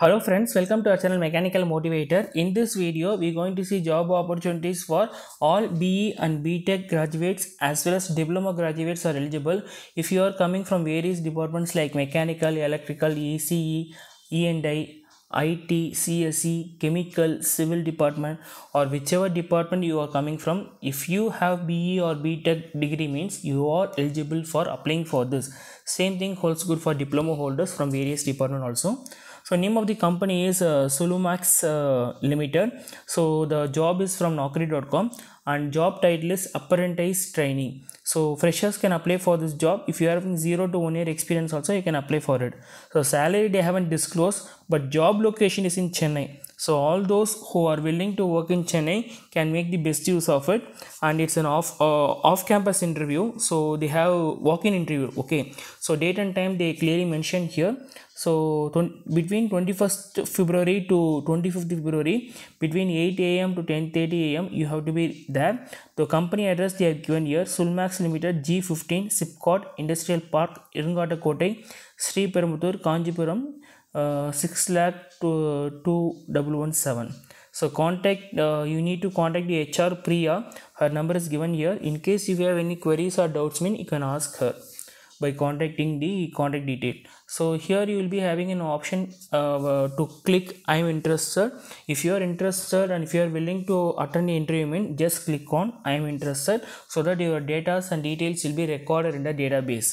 Hello friends, welcome to our channel Mechanical Motivator. In this video, we're going to see job opportunities for all BE and BTech graduates as well as diploma graduates are eligible. If you are coming from various departments like mechanical, electrical, ECE, E&I, IT, CSE, chemical, civil department or whichever department you are coming from, if you have BE or BTech degree means you are eligible for applying for this. Same thing holds good for diploma holders from various department also so name of the company is uh, SL Lumax uh, limited. So the job is from naukri.com and job title is apprentice training. So freshers can apply for this job. If you are having 0 to 1 year experience also you can apply for it. So salary they haven't disclosed but job location is in chennai so all those who are willing to work in chennai can make the best use of it. And it's an off uh, off campus interview. So they have walk in interview. Okay. So date and time they clearly mentioned here. So between 21st february to 25th february between 8 am to 10:30 am you have to be there. The company address they have given here SL Lumax limited g15 sipcot industrial park Irungattukottai sri perambuttur kanjipuram uh, 6 lakh to 2117 so contact uh, you need to contact the hr priya. Her number is given here. In case if you have any queries or doubts mean you can ask her by contacting the contact detail. So here you will be having an option uh, to click i am interested. If you are interested and if you are willing to attend the interview mean just click on i am interested so that your data and details will be recorded in the database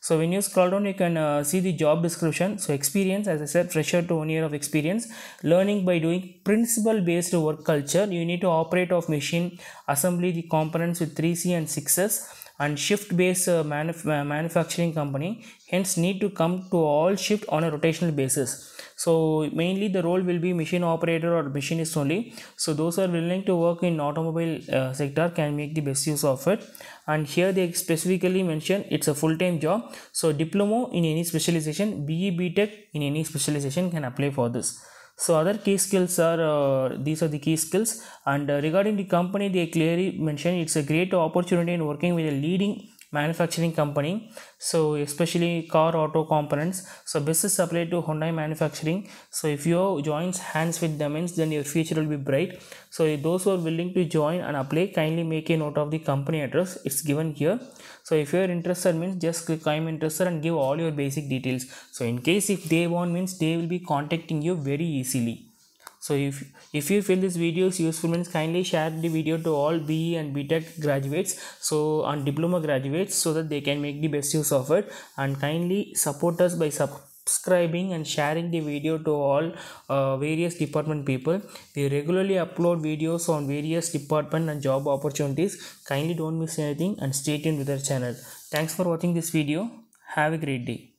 so when you scroll down you can uh, see the job description. So experience as i said fresher to one year of experience. Learning by doing principle based work culture. You need to operate of machine assembly the components with 3c and 6s and shift based uh, manuf uh, manufacturing company hence need to come to all shift on a rotational basis. So mainly the role will be machine operator or machinist only. So those are willing to work in automobile uh, sector can make the best use of it. And here they specifically mention it's a full-time job. So diploma in any specialization be btech in any specialization can apply for this so other key skills are uh, these are the key skills. And uh, regarding the company they clearly mention it's a great opportunity in working with a leading manufacturing company. So especially car auto components. So this is supplied to Hyundai manufacturing. So if you joins hands with them means then your future will be bright. So those who are willing to join and apply kindly make a note of the company address. It's given here. So if you are interested means just click i'm interested and give all your basic details. So in case if they want means they will be contacting you very easily so if if you feel this video is useful means kindly share the video to all BE and BTech graduates so and diploma graduates so that they can make the best use of it. And kindly support us by subscribing and sharing the video to all uh, various department people. We regularly upload videos on various department and job opportunities. Kindly don't miss anything and stay tuned with our channel. Thanks for watching this video. Have a great day